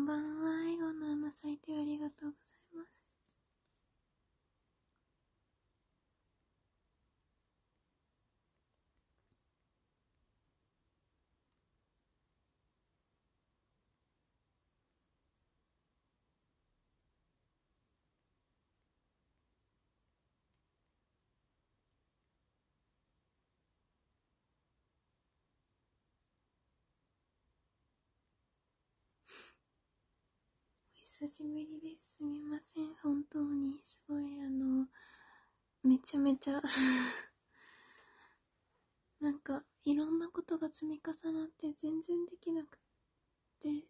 んばんは。笑顔の穴咲いてありがとうございます。お久しぶりです。すみません。本当に、すごい、あの、めちゃめちゃ なんか、いろんなことが積み重なって全然できなくて、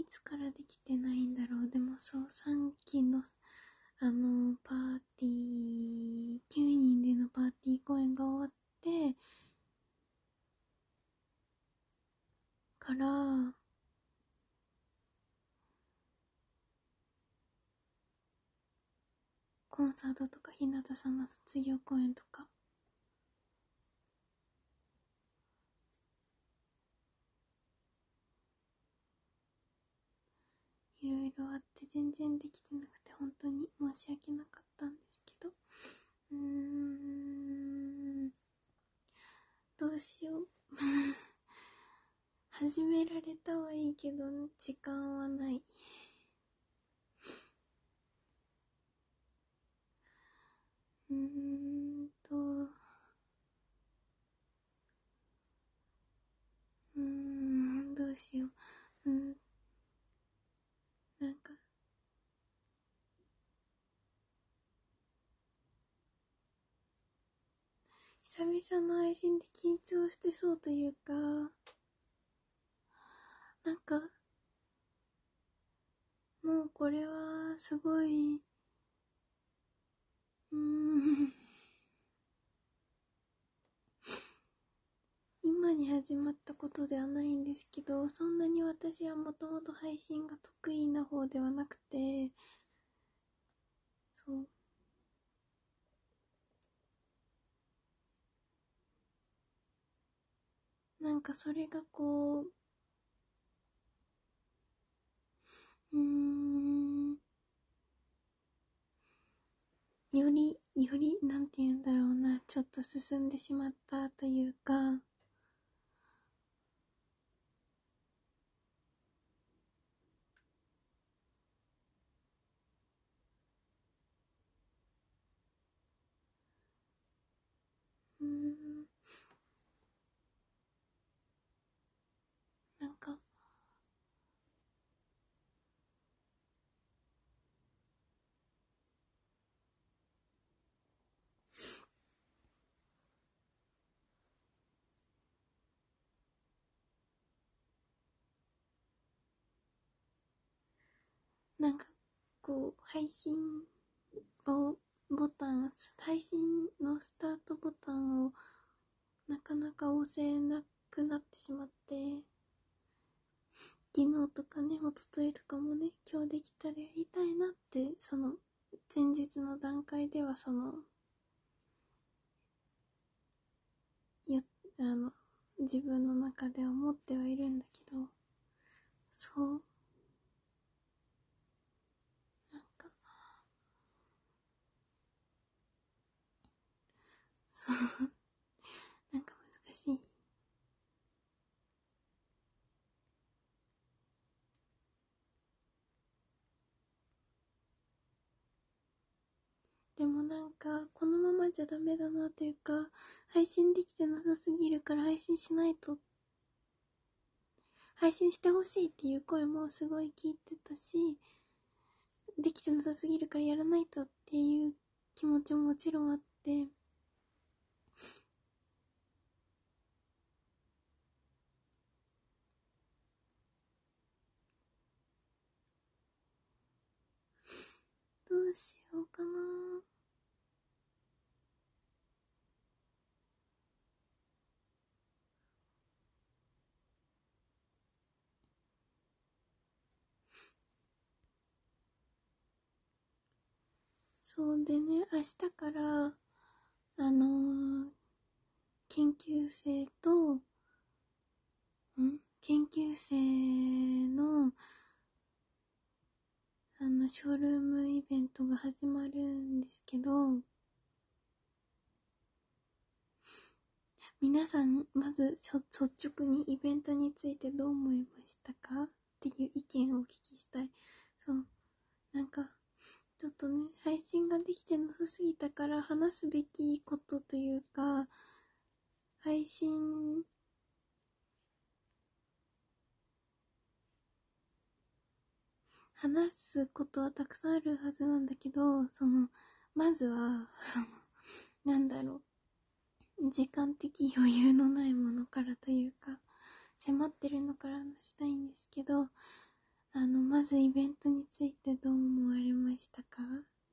いつからできてないんだろう。でもそう、3期の、あの、パーティー、9人でのパーティー公演が終わって、から、コンサートとか、日向さんの卒業公演とか、いろいろあって全然できてなくて本当に申し訳なかったんですけど。うーん。どうしよう。始められたはいいけど時間はない。うーんと。うーんどうしよううんなんか久々の配信で緊張してそうというかなんかもうこれはすごいうーん。今に始まったことではないんですけどそんなに私はもともと配信が得意な方ではなくてそう。なんかそれがこううん。よりよりなんて言うんだろうなちょっと進んでしまったというか。なんかこう配信をボタン配信のスタートボタンをなかなか押せなくなってしまって昨日とかね一昨日とかもね今日できたらやりたいなってその前日の段階ではそのやあの自分の中で思ってはいるんだけどそうなんかそ うなんか難しい。でもなんかこのままじゃダメだなというか配信できてなさすぎるから配信しないと配信してほしいっていう声もすごい聞いてたしできてなさすぎるからやらないとっていう気持ちももちろんあって。どうしようかな。そうでね、明日から、あのー、研究生と、ん？研究生の、あの、ショールームイベントが始まるんですけど、皆さん、まず、率直にイベントについてどう思いましたか？っていう意見をお聞きしたい。そう。なんか、ちょっとね、配信ができてなさすぎたから話すべきことというか、配信、話すことはたくさんあるはずなんだけど、その、まずは、その、なんだろう、時間的余裕のないものからというか、迫ってるのから話したいんですけど、あの、まずイベントについてどう思われましたか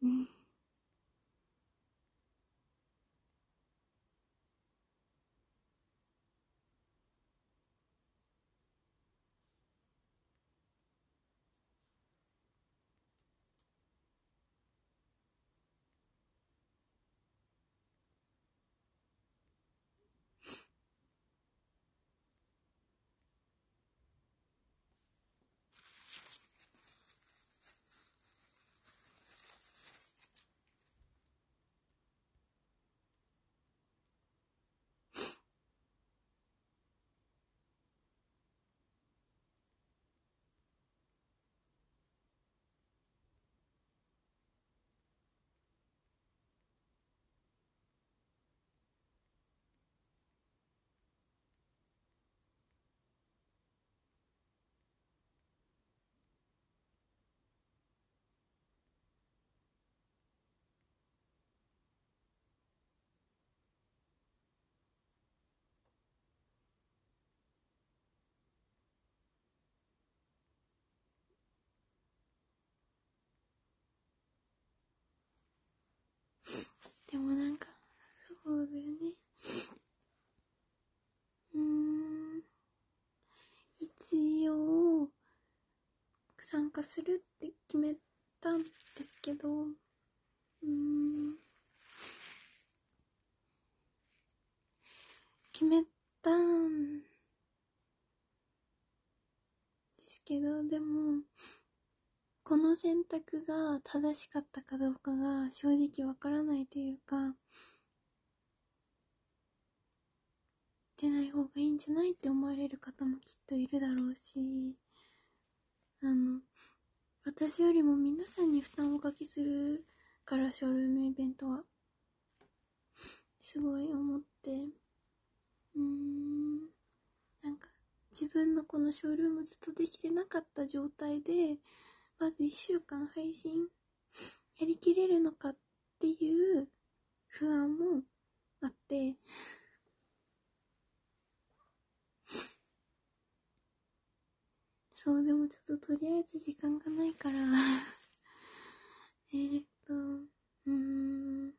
うん。でもなんか、そうだよね。うん。一応、参加するって決めたんですけど、うん。決めたんですけど、でも、この選択が正しかったかどうかが正直わからないというか、出ない方がいいんじゃないって思われる方もきっといるだろうし、あの、私よりも皆さんに負担をおかけするから、ショールームイベントは。すごい思って、うーん、なんか、自分のこのショールームずっとできてなかった状態で、まず一週間配信やりきれるのかっていう不安もあって、そう、でもちょっととりあえず時間がないから えっと、うーん。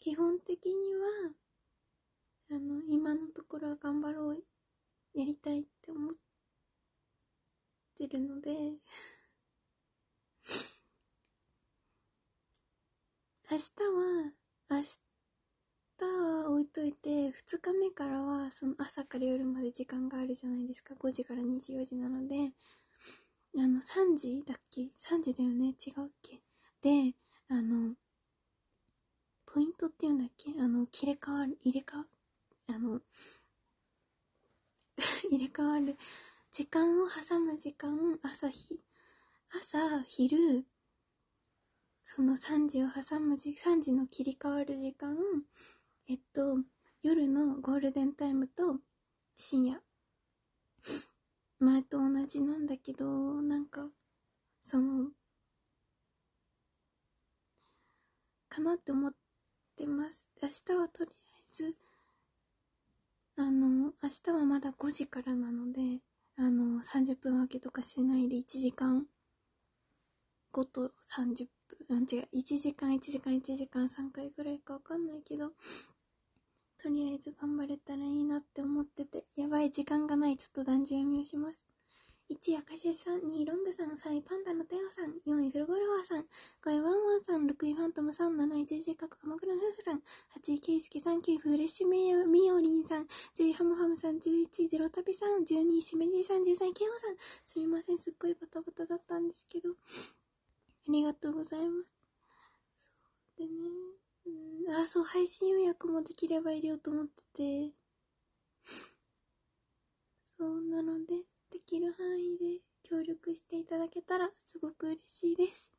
基本的には、あの、今のところは頑張ろう、やりたいって思ってるので、明日は、明日は置いといて、2日目からは、その朝から夜まで時間があるじゃないですか。5時から24時なので、あの、3時だっけ ?3 時だよね？違うっけ？で、あの、ポイントっていうんだっけ？あの、切れ替わる、入れ替わ、あの、入れ替わる、時間を挟む時間、朝日、朝、昼、その3時を挟む時、3時の切り替わる時間、えっと、夜のゴールデンタイムと深夜。前と同じなんだけど、なんか、その、かなって思ってます。明日はとりあえず、あの、明日はまだ5時からなので、あの、30分分けとかしないで1時間ごと30分、違う、1時間、1時間、1時間3回ぐらいかわかんないけど、とりあえず頑張れたらいいなって思ってて、やばい、時間がない。ちょっと断じ読みをします。1位赤シさん、2位ロングさん、3位パンダのテオさん、4位フルゴルファーさん、5位ワンワンさん、6位ファントムさん、7位 JJ 角鎌倉夫婦さん、8位ケイスケさん、9位フレッシュミオリンさん、10位ハムハムさん、11位ゼロタピさん、12位しめじいさん、13位ケオさん、すみません、すっごいバタバタだったんですけど、ありがとうございます。そうでね、うん、あ、そう、配信予約もできれば入れようと思ってて、そうなの、できる範囲で協力していただけたらすごく嬉しいです。